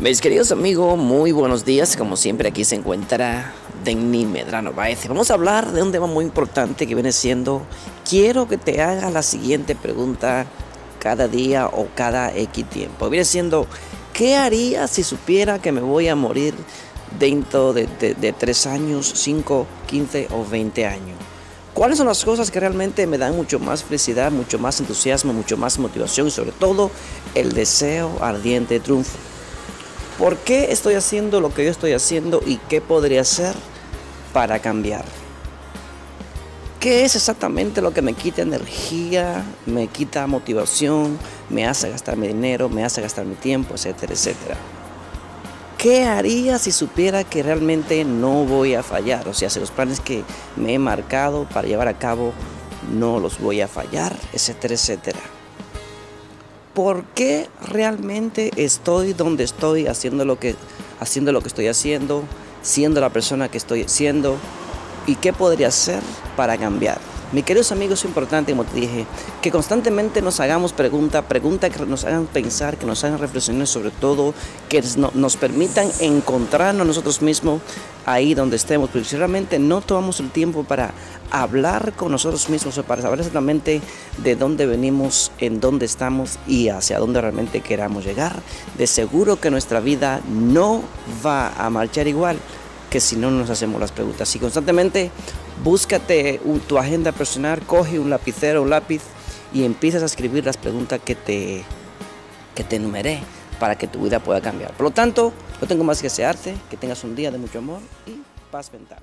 Mis queridos amigos, muy buenos días. Como siempre, aquí se encuentra Denny Medrano Baez. Vamos a hablar de un tema muy importante que viene siendo: quiero que te haga la siguiente pregunta cada día o cada X tiempo. Viene siendo: ¿qué haría si supiera que me voy a morir dentro de, de, 3 años, 5, 15 o 20 años? ¿Cuáles son las cosas que realmente me dan mucho más felicidad, mucho más entusiasmo, mucho más motivación y sobre todo el deseo ardiente de triunfo? ¿Por qué estoy haciendo lo que yo estoy haciendo y qué podría hacer para cambiar? ¿Qué es exactamente lo que me quita energía, me quita motivación, me hace gastar mi dinero, me hace gastar mi tiempo, etcétera, etcétera? ¿Qué haría si supiera que realmente no voy a fallar? O sea, si los planes que me he marcado para llevar a cabo no los voy a fallar, etcétera, etcétera. ¿Por qué realmente estoy donde estoy haciendo lo que, haciendo lo que estoy haciendo, siendo la persona que estoy siendo y qué podría hacer para cambiar? Mis queridos amigos, es importante, como te dije, que constantemente nos hagamos preguntas, preguntas que nos hagan pensar, que nos hagan reflexionar sobre todo, que nos permitan encontrarnos nosotros mismos ahí donde estemos, porque si realmente no tomamos el tiempo para hablar con nosotros mismos, para saber exactamente de dónde venimos, en dónde estamos y hacia dónde realmente queramos llegar, de seguro que nuestra vida no va a marchar igual que si no nos hacemos las preguntas. Y constantemente búscate tu agenda personal, coge un lapicero, un lápiz y empiezas a escribir las preguntas que te, que te enumeré para que tu vida pueda cambiar. Por lo tanto, no tengo más que desearte, que tengas un día de mucho amor y paz mental.